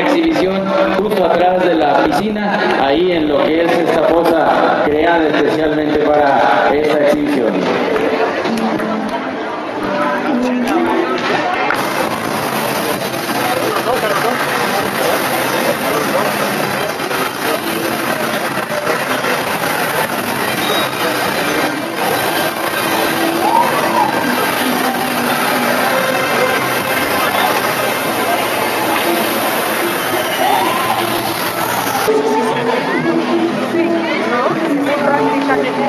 exhibición justo atrás de la piscina, ahí en lo que es esta fosa creada especialmente para esta exhibición. Eh,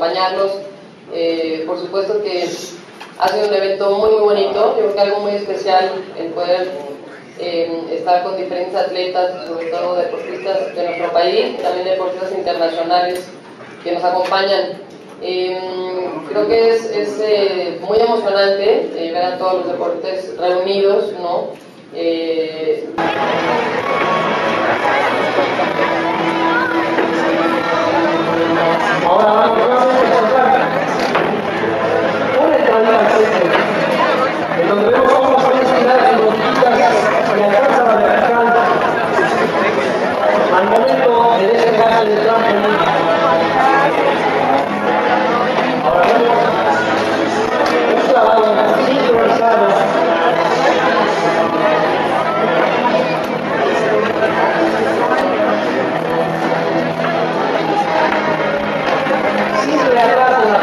eh, acompañarlos. Eh, por supuesto que ha sido un evento muy, muy bonito. Yo creo que algo muy especial el poder eh, estar con diferentes atletas, sobre todo deportistas de nuestro país, también deportistas internacionales que nos acompañan. Eh, creo que es, es eh, muy emocionante eh, ver a todos los deportes reunidos, ¿no? Eh, la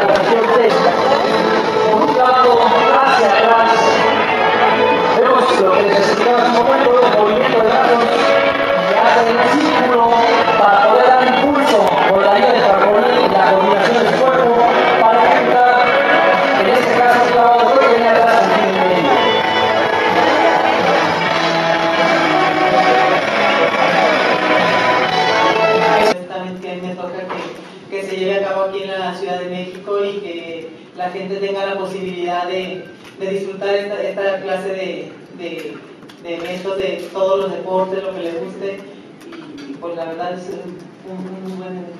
que, se lleve a cabo aquí en la Ciudad de México y que la gente tenga la posibilidad de, de disfrutar esta, esta clase de, de, de eventos de todos los deportes, lo que les guste. Y pues la verdad es un, un, buen evento.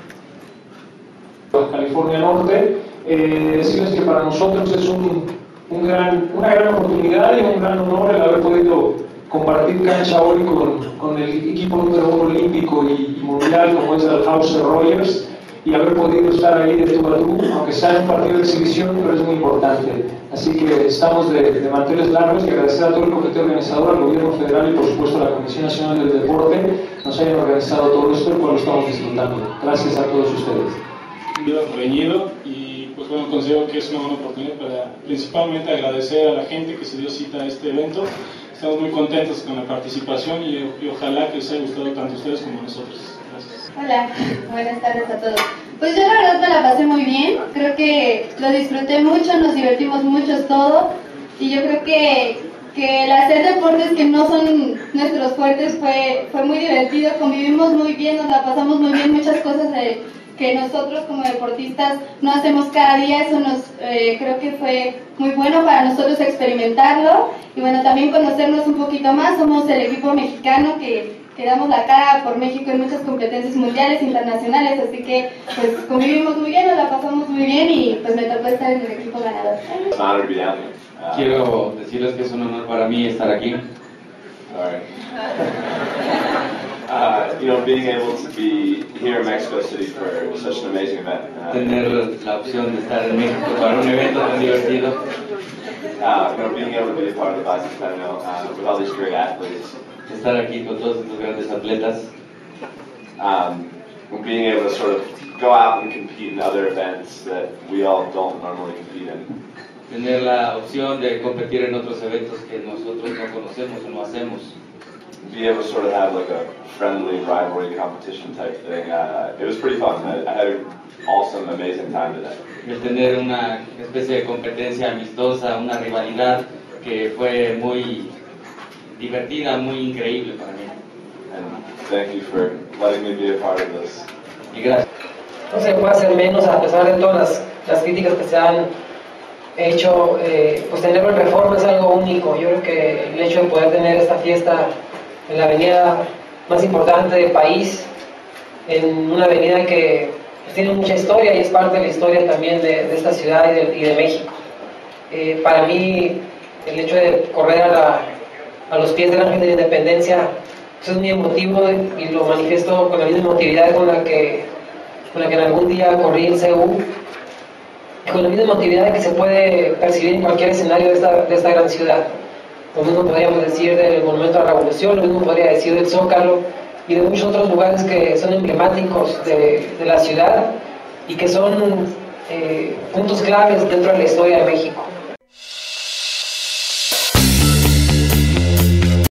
California Norte, eh, decirles que para nosotros es un, un gran, una gran oportunidad y un gran honor el haber podido compartir cancha hoy con, con el equipo número uno olímpico y mundial como es el House Rogers y haber podido estar ahí de tú a tú, aunque sea un partido de exhibición, pero es muy importante. Así que estamos de, de manteles largos y agradecer a todo el comité organizador, al gobierno federal y por supuesto a la Comisión Nacional del Deporte nos hayan organizado todo esto, el cual lo estamos disfrutando. Gracias a todos ustedes. reñido y pues bueno, considero que es una buena oportunidad para principalmente agradecer a la gente que se dio cita a este evento. Estamos muy contentos con la participación y, y ojalá que les haya gustado tanto a ustedes como a nosotros. Hola, buenas tardes a todos. Pues yo la verdad me la pasé muy bien, creo que lo disfruté mucho, nos divertimos mucho todo y yo creo que, que el hacer deportes que no son nuestros fuertes fue, fue muy divertido, convivimos muy bien, nos la pasamos muy bien, muchas cosas que nosotros como deportistas no hacemos cada día, eso nos eh, creo que fue muy bueno para nosotros experimentarlo y bueno, también conocernos un poquito más, somos el equipo mexicano que que damos la cara por México en muchas competencias mundiales, internacionales, así que pues convivimos muy bien, nos la pasamos muy bien y pues me tocó estar en el equipo ganador. Uh, Quiero decirles que es un honor para mí estar aquí. all right. Uh, you know, being able to be here in Mexico City for such an amazing event. Uh, Tener la opción de estar en México para un evento tan divertido. uh, you know, being able to be a part of the Bicentennial uh, with all these great athletes, estar aquí con todos estos grandes atletas, um, and being able to sort of go out and compete in other events that we all don't normally compete in. tener la opción de competir en otros eventos que nosotros no conocemos o no hacemos. Be able to sort of have like a friendly rivalry competition type thing. Uh, it was pretty fun. I, I had an awesome, amazing time today. El tener una especie de competencia amistosa, una rivalidad que fue muy divertida, muy increíble para mí. And thank you for letting me be a part of this. Y gracias. no se puede hacer menos a pesar de todas las, las críticas que se han hecho, eh, pues tenerlo en reforma es algo único. Yo creo que el hecho de poder tener esta fiesta en la avenida más importante del país, en una avenida que pues, tiene mucha historia y es parte de la historia también de, de esta ciudad y de, y de México. Eh, para mí, el hecho de correr a, la- a los pies de la Independencia pues, es muy emotivo y lo manifiesto con la misma emotividad con la que con la que en algún día corrí en CU, con la misma emotividad que se puede percibir en cualquier escenario de esta, de esta gran ciudad. Lo mismo podríamos decir del Monumento a la Revolución, lo mismo podría decir del Zócalo y de muchos otros lugares que son emblemáticos de, de la ciudad y que son eh, puntos claves dentro de la historia de México.